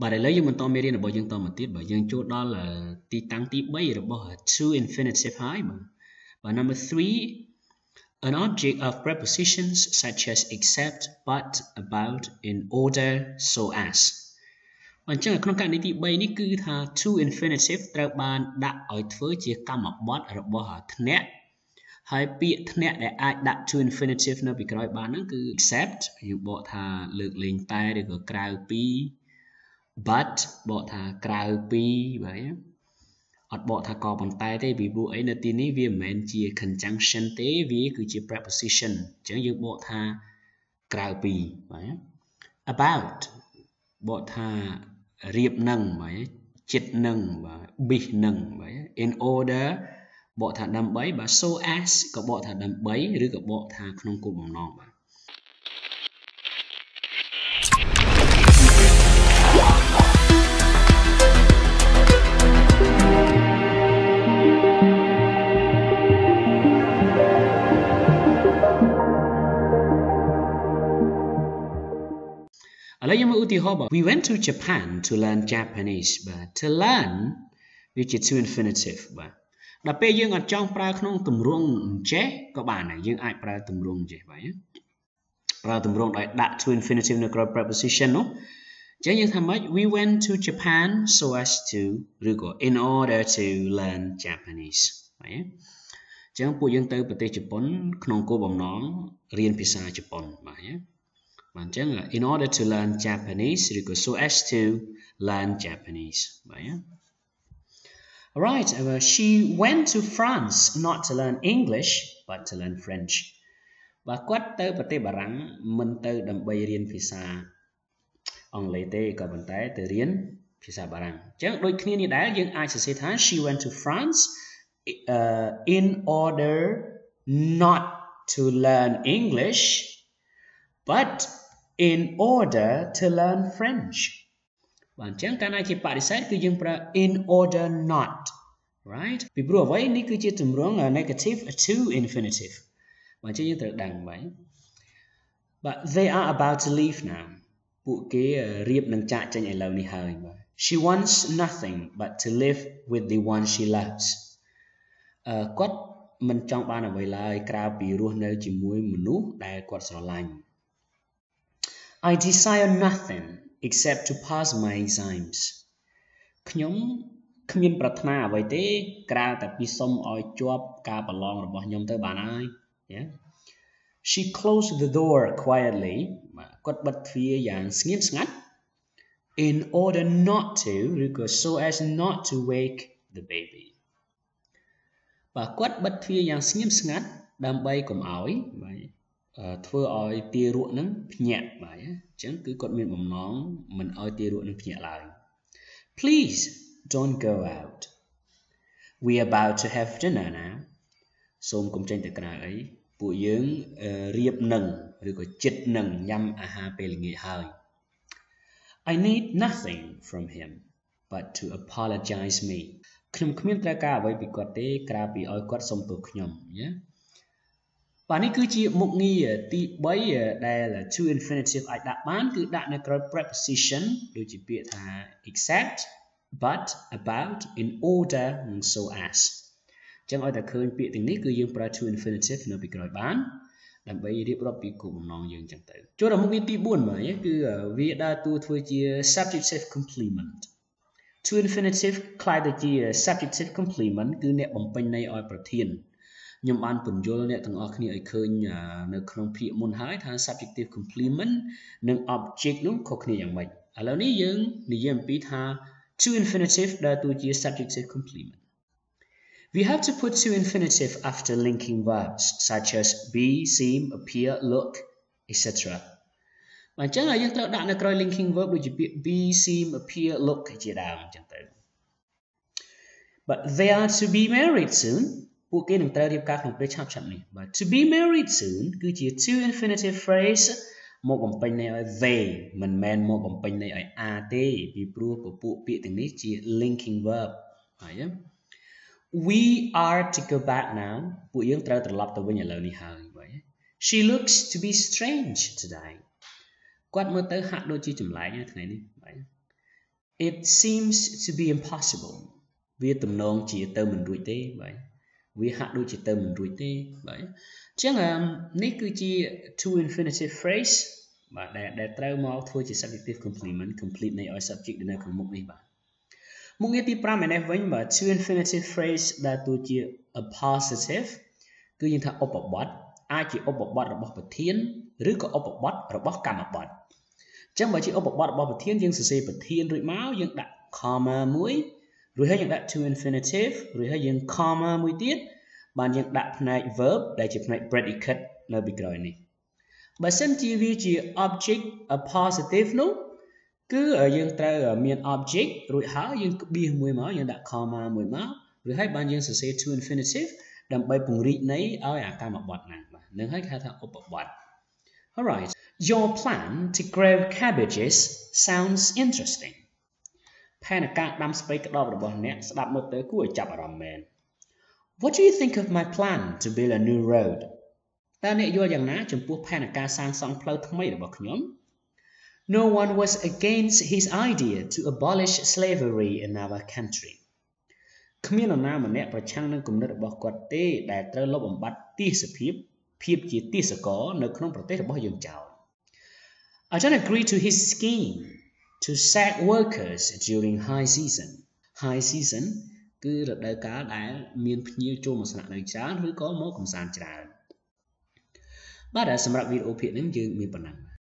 បាទឥឡូវយើងបន្តមេរៀនរបស់យើងតមកទៀតបាទយើងចូលដល់ទីតាំងទី3របស់ to infinitive ហើយបាទបាទ number 3 an object of prepositions such as except but about in order so as អញ្ចឹងក្នុងករណីទី3នេះគឺថា to infinitive ត្រូវបានដាក់ឲ្យធ្វើជាកម្មបត្តិរបស់ធ្នាក់ហើយពាក្យធ្នាក់ដែលអាចដាក់ to infinitive នៅពីក្រោយបានហ្នឹងគឺ except យើងបកថាលើកលែងតែឬក៏ក្រៅពី but បកថាក្រៅពីបាទអត់បកថាក៏ប៉ុន្តែទេពីព្រោះអីនៅទីនេះវាមិនមែនជា conjunction ទេវាគឺជា preposition អញ្ចឹងយើងបកថាក្រៅពីបាទ about បកថារៀបនឹងបាទចិត្តនឹងបាទ be នឹងបាទ in order បកថាដើម្បីបាទ so as ក៏បកថាដើម្បីឬក៏បកថាក្នុងគោលបំណងបាទ ទាហរណ៍បាទ We went to Japan to learn Japanese បាទ to learn វាជា to infinitive បាទដល់ពេលយើងអត់ចង់ប្រើក្នុងទម្រង់ចេះក៏បានដែរយើងអាចប្រើទម្រង់ចេះបាទប្រើទម្រង់ដោយដាក់ to infinitive នៅក្រោយ preposition នោះចឹងយើងថាម៉េច we went to Japan so as to ឬក៏ in order to learn Japanese បាទចឹងពួកយើងទៅប្រទេសជប៉ុនក្នុងគោលបំណងរៀនភាសាជប៉ុនបាទ បាទអញ្ចឹង in order to learn Japanese ឬក៏ so as to learn Japanese បាទ Right uh, she went to France not to learn English but to learn French បាទគាត់ទៅប្រទេសបារាំងមិនទៅដើម្បីរៀនភាសាអង់គ្លេសទេក៏ប៉ុន្តែទៅរៀនភាសាបារាំងអញ្ចឹងដូចគ្នានេះដែរយើងអាចសរសេរថា she went to France uh, in order not to learn English but in order to learn French បាទអញ្ចឹងកាលណាជាបដិសេធគឺយើងប្រើ in order not right ពីព្រោះអ្វីនេះគឺជាទម្រង់ negative to infinitive បាទអញ្ចឹងយើងត្រូវដឹងបាទបាទ they are about to leave now ពួកគេរៀបនឹងចាកចេញឥឡូវនេះហើយបាទ she wants nothing but to live with the one she loves អឺគាត់មិនចង់បានអ្វីឡើយក្រៅពីរស់នៅជាមួយមនុស្សដែលគាត់ស្រឡាញ់ I desire nothing except to pass my exams ខ្ញុំគ្មានប្រាថ្នាអ្វីទេក្រៅតែពីសុំឲ្យជាប់ការប្រឡងរបស់ខ្ញុំទៅបានហើយ yeah she closed the door quietly គាត់បិទទ្វារយ៉ាងស្ងៀមស្ងាត់ in order not to ឬក៏ so as not to wake the baby បាទគាត់បិទទ្វារយ៉ាងស្ងៀមស្ងាត់ដើម្បីកុំឲ្យបាទ ធ្វើឲ្យទារកនឹងភ្ញាក់បាទអញ្ចឹងគឺគាត់មានបំណងមិនឲ្យទារកនឹងភ្ញាក់ឡើយ Please don't go out we about to have dinner now សូមកុំចេញទៅក្រៅអីពួកយើងរៀបនឹងឬក៏ចិត្តនឹងញ៉ាំអាហារពេលល្ងាចហើយ I need nothing from him but to apologize me ខ្ញុំគ្មានត្រូវការអ្វីពីគាត់ទេក្រៅពីឲ្យគាត់សុំទោសខ្ញុំណា បាទនេះគឺជាមុខងារទី3ដែល to infinitive អាចដាក់បាន គឺដាក់នៅក្រោយ preposition ដូចជាពាក្យថា except but about in order និង so as ចឹងឲ្យតែឃើញពាក្យទាំងនេះគឺយើងប្រើ to infinitive នៅពីក្រោយបានដើម្បីរៀបរាប់ពីគោលបំណងយើងចឹងទៅចូលដល់មុខងារទី4មើលគឺវាដើរតួធ្វើជា subjective complement to infinitive ខ្លាយទៅជា subjective complement គឺអ្នកបំពេញន័យឲ្យប្រធាន ខ្ញុំបានពន្យល់អ្នកទាំងអស់គ្នាឲ្យឃើញនៅក្នុងភាគមុនហើយថា subjective complement និង object នោះខុសគ្នាយ៉ាងម៉េចឥឡូវនេះយើងនិយាយអំពីថា to infinitive ដើរតួជា subjective complement We have to put to infinitive after linking verbs such as be, seem, appear, look, etc. អញ្ចឹងយើងត្រូវដាក់នៅក្រោយ linking verb ដូចជាពាក្យ be, seem, appear, look ជាដើមអញ្ចឹងទៅ But they are to be married soon ពួកគេនឹងត្រូវរៀបការក្នុងពេលឆាប់ឆាប់នេះបាទ to be married soon គឺជា to infinitive phrase មកបំពេញន័យឲ្យ they មិនមែនមកបំពេញន័យឲ្យ are ទេពីព្រោះពពួកពាក្យទាំងនេះជា linking verb ហើយ we are to go back now ពួកយើងត្រូវត្រឡប់ទៅវិញឥឡូវនេះហើយបាទ she looks to be strange today គាត់មើលទៅហាក់ដូចជាចម្លែកថ្ងៃនេះបាទ it seems to be impossible វាទំនងជាទៅមិនរួចទេបាទ វាហាក់ដូចជាទៅមិនរួចទេបាទអញ្ចឹងនេះគឺជា to infinitive phrase បាទដែលដែលត្រូវមកធ្វើជា subjective complement complete នៃឲ្យ subject នៅខាងមុខនេះបាទមុខងារទី5ឯនេះវិញបាទ to infinitive phrase ដែលទូជា a positive គឺយើងថាឧបបត្តិអាចជាឧបបត្តិរបស់ប្រធានឬក៏ឧបបត្តិរបស់កម្មបត្តិអញ្ចឹងបើជាឧបបត្តិរបស់ប្រធានយើងសរសេរប្រធានរួចមកយើងដាក់ comma មួយ រួចហើយយើងដាក់ to infinitive រួចហើយយើង comma មួយទៀតបានយើងដាក់ផ្នែក verb ដែលជាផ្នែក predicate នៅពីក្រោយនេះបើសិនជាវាជា object a positive នោះគឺយើងត្រូវមាន object រួចហើយយើងក្បៀសមួយមកយើងដាក់ comma មួយមករួចហើយបានយើងសរសេរ to infinitive ដើម្បីពង្រីកន័យឲ្យអាកម្មបត្តិហ្នឹងបាទនឹងហើយគេហៅថាឧបបត្តិ Alright your plan to grow cabbages sounds interesting ផែនការដាំស្ពៃក្តោបរបស់អ្នកស្ដាប់មើលទៅគួរឲ្យចាប់អារម្មណ៍មែន What do you think of my plan to build a new road តើអ្នកយល់យ៉ាងណាចំពោះផែនការសាងសង់ផ្លូវថ្មីរបស់ខ្ញុំ No one was against his idea to abolish slavery in our country គ្មាននរណាម្នាក់ប្រឆាំងនឹងគំនិតរបស់គាត់ទេដែលត្រូវលុបបំបាត់ទាសភាពភាពជាទាសករនៅក្នុងប្រទេសរបស់យើងចោល I don't agree to his scheme to sack workers during high season high season គឺរដូវកាលដែលមានភ្ញៀវចូលមកស្នាក់នៅច្រើនឬក៏មកកំសាន្តច្រើនបាទសម្រាប់វីដេអូភាគនេះយើងមានប៉ុណ្ណឹង